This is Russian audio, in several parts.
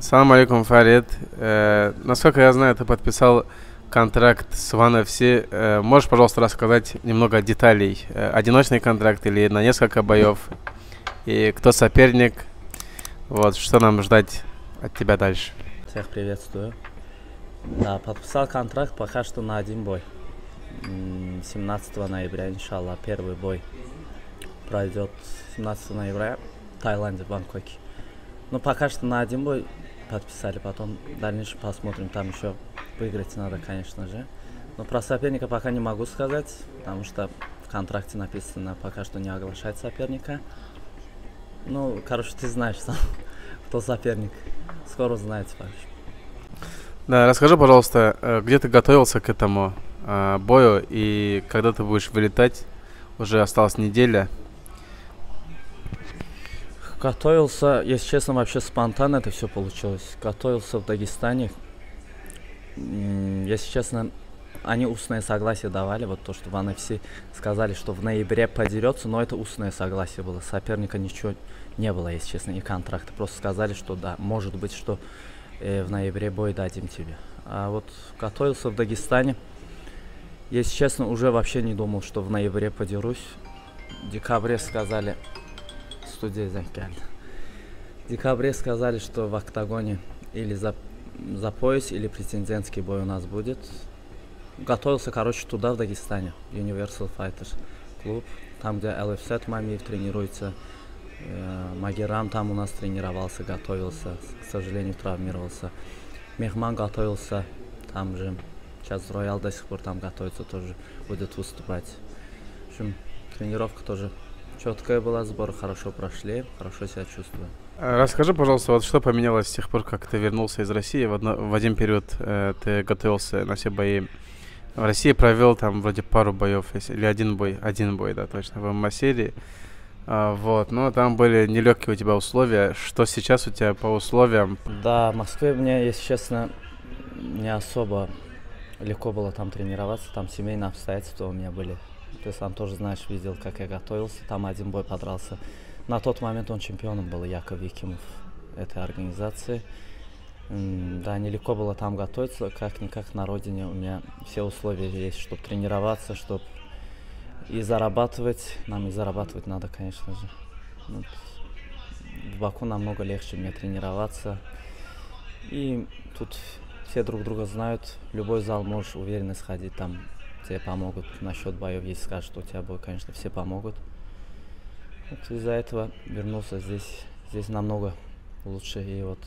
Салам алейкум, Фарид. Э, насколько я знаю, ты подписал контракт с FC. Э, можешь, пожалуйста, рассказать немного деталей? Э, одиночный контракт или на несколько боев? И кто соперник? Вот, что нам ждать от тебя дальше? Всех приветствую. Да, подписал контракт пока что на один бой. 17 ноября, иншаллах, первый бой пройдет 17 ноября в Таиланде, в Бангкоке. Ну, пока что на один бой подписали, потом в дальнейшем посмотрим. Там еще выиграть надо, конечно же. Но про соперника пока не могу сказать, потому что в контракте написано пока что не оглашать соперника. Ну, короче, ты знаешь сам, кто соперник. Скоро узнаете, вообще. Да, расскажи, пожалуйста, э, где ты готовился к этому э, бою и когда ты будешь вылетать? Уже осталась неделя. Готовился, если честно, вообще спонтанно это все получилось. Готовился в Дагестане. Если честно, они устное согласие давали, вот то, что в NFC сказали, что в ноябре подерется, но это устное согласие было. Соперника ничего не было, если честно, и контракта. Просто сказали, что да, может быть, что э, в ноябре бой дадим тебе. А вот готовился в Дагестане. Если честно, уже вообще не думал, что в ноябре подерусь. В декабре сказали, студия Занкаль. В декабре сказали, что в октагоне или за, за пояс, или претендентский бой у нас будет. Готовился, короче, туда, в Дагестане, Universal Fighters клуб, там, где Элифсет Мамиев тренируется. Э, Магерам там у нас тренировался, готовился, к сожалению, травмировался. Мехман готовился там же. Сейчас Роял до сих пор там готовится, тоже будет выступать. В общем, тренировка тоже четкая была, сбор хорошо прошли, хорошо себя чувствую. А расскажи, пожалуйста, вот что поменялось с тех пор, как ты вернулся из России? В, одно, в один период э, ты готовился на все бои. В России провел там вроде пару боев, если, или один бой, один бой, да, точно, в ММА-серии. А, вот, но там были нелегкие у тебя условия. Что сейчас у тебя по условиям? Да, в Москве мне, если честно, не особо легко было там тренироваться. Там семейные обстоятельства у меня были. Ты сам тоже знаешь, видел, как я готовился. Там один бой подрался. На тот момент он чемпионом был, Яков Викимов этой организации. Да, нелегко было там готовиться, как-никак на родине у меня все условия есть, чтобы тренироваться, чтобы и зарабатывать. Нам и зарабатывать надо, конечно же. Вот. В Баку намного легче мне тренироваться. И тут все друг друга знают. Любой зал можешь уверенно сходить, там тебе помогут. Насчет боев, если скажешь, что у тебя бой, конечно, все помогут. Вот из-за этого вернулся здесь. Здесь намного лучше. И вот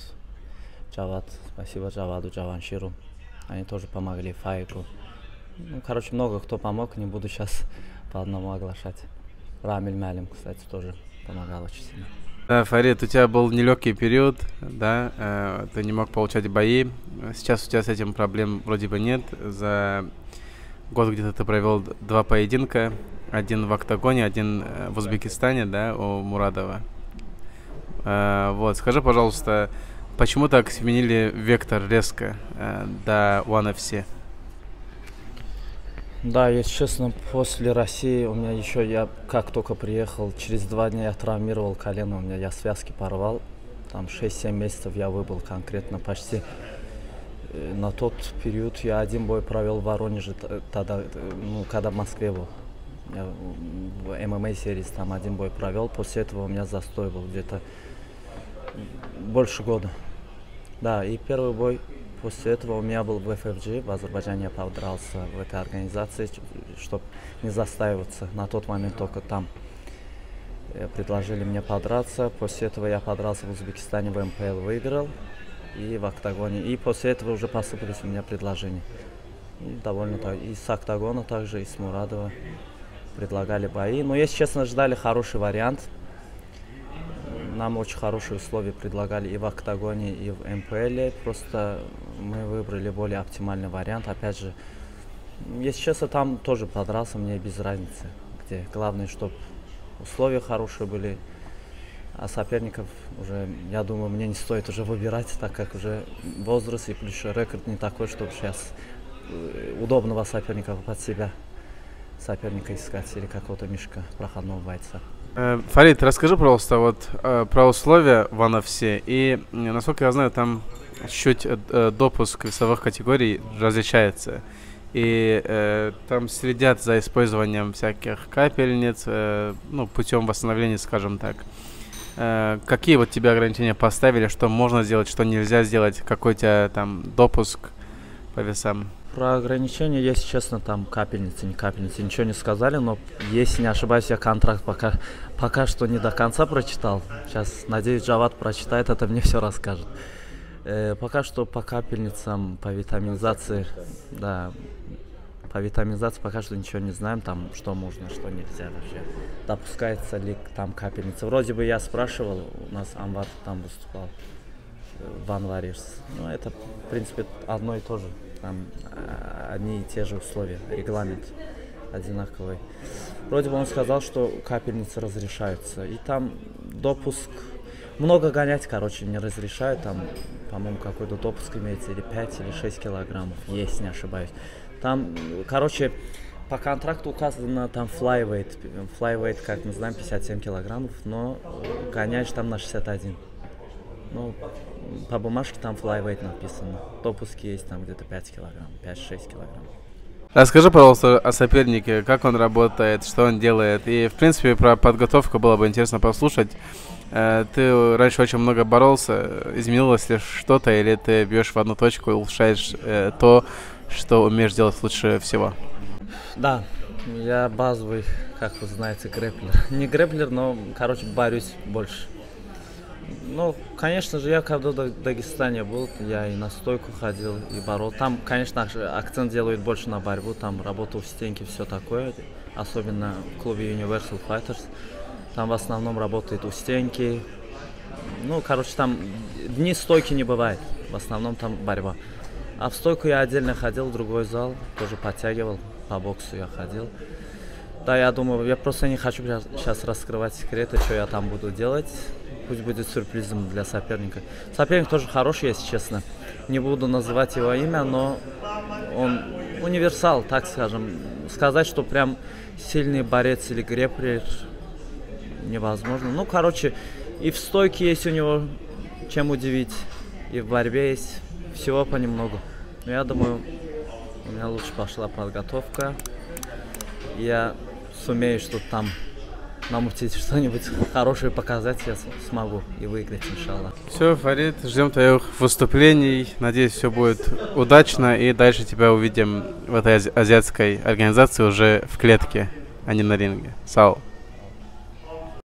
Джават, спасибо Джаваду, Джаванширу. Они тоже помогли, Файку. Ну, короче, много кто помог, не буду сейчас по одному оглашать. Рамиль Мялим, кстати, тоже помогал очень сильно. Да, Фарид, у тебя был нелегкий период, да, э, ты не мог получать бои. Сейчас у тебя с этим проблем вроде бы нет. За год где-то ты провел два поединка, один в октагоне, один э, в Узбекистане, да, у Мурадова. Э, вот, скажи, пожалуйста, почему так сменили вектор резко э, до One FC? Да, если честно, после России у меня еще, я как только приехал, через два дня я травмировал колено, у меня я связки порвал. Там 6-7 месяцев я выбыл конкретно почти. Э, на тот период я один бой провел в Воронеже, тогда, ну, когда в Москве был. Я в ММА серии там один бой провел, после этого у меня застой был где-то больше года. Да, и первый бой После этого у меня был в FFG, в Азербайджане я подрался в этой организации, чтобы не застаиваться. На тот момент только там э, предложили мне подраться. После этого я подрался в Узбекистане, в МПЛ выиграл и в октагоне. И после этого уже посыпались у меня предложения. И довольно так. И с октагона также, и с Мурадова предлагали бои. Но, если честно, ждали хороший вариант. Нам очень хорошие условия предлагали и в октагоне, и в МПЛ. Просто мы выбрали более оптимальный вариант. Опять же, если честно, там тоже подрался, мне без разницы. Где главное, чтобы условия хорошие были, а соперников уже, я думаю, мне не стоит уже выбирать, так как уже возраст и плюс рекорд не такой, чтобы сейчас э, удобного соперника под себя соперника искать или какого-то мешка проходного бойца. Э, Фарид, расскажи, пожалуйста, вот э, про условия в NFC. И, насколько я знаю, там чуть допуск весовых категорий различается. И э, там следят за использованием всяких капельниц, э, ну, путем восстановления, скажем так. Э, какие вот тебе ограничения поставили, что можно сделать, что нельзя сделать, какой у тебя там допуск по весам? Про ограничения, если честно, там капельницы, не капельницы, ничего не сказали, но если не ошибаюсь, я контракт пока, пока что не до конца прочитал. Сейчас, надеюсь, Джават прочитает, это мне все расскажет. Э, пока что по капельницам, по витаминизации, да, по витаминизации пока что ничего не знаем, там, что можно, что нельзя вообще. Допускается ли там капельница. Вроде бы я спрашивал, у нас Амбар там выступал, Ван Варирс. Ну, это, в принципе, одно и то же. Там а, одни и те же условия, регламент одинаковый. Вроде бы он сказал, что капельницы разрешаются. И там допуск много гонять, короче, не разрешают. Там, по-моему, какой-то допуск имеется или 5, или 6 килограммов, если не ошибаюсь. Там, короче, по контракту указано там flyweight. Flyweight, как мы знаем, 57 килограммов, но гоняешь там на 61. Ну, по бумажке там flyweight написано. Допуски есть там где-то 5 килограмм, 5-6 килограмм. Расскажи, пожалуйста, о сопернике, как он работает, что он делает. И, в принципе, про подготовку было бы интересно послушать. Э, ты раньше очень много боролся. Изменилось ли что-то, или ты бьешь в одну точку и улучшаешь э, то, что умеешь делать лучше всего? Да, я базовый, как вы знаете, грэплер. Не грэплер, но, короче, борюсь больше. Ну, конечно же, я когда в Дагестане был, я и на стойку ходил, и борол. Там, конечно, акцент делают больше на борьбу, там работал в стенке, все такое. Особенно в клубе Universal Fighters. Там в основном работает у стенки. Ну, короче, там дни стойки не бывает. В основном там борьба. А в стойку я отдельно ходил в другой зал, тоже подтягивал, по боксу я ходил. Да, я думаю, я просто не хочу сейчас раскрывать секреты, что я там буду делать. Пусть будет сюрпризом для соперника. Соперник тоже хороший, если честно. Не буду называть его имя, но он универсал, так скажем. Сказать, что прям сильный борец или греплер невозможно. Ну, короче, и в стойке есть у него чем удивить, и в борьбе есть всего понемногу. Но я думаю, у меня лучше пошла подготовка. Я сумею что-то там намутить, что-нибудь хорошее показать я смогу и выиграть, иншаллах. Все, Фарид, ждем твоих выступлений. Надеюсь, все будет удачно. И дальше тебя увидим в этой азиатской организации уже в клетке, а не на ринге. Сау.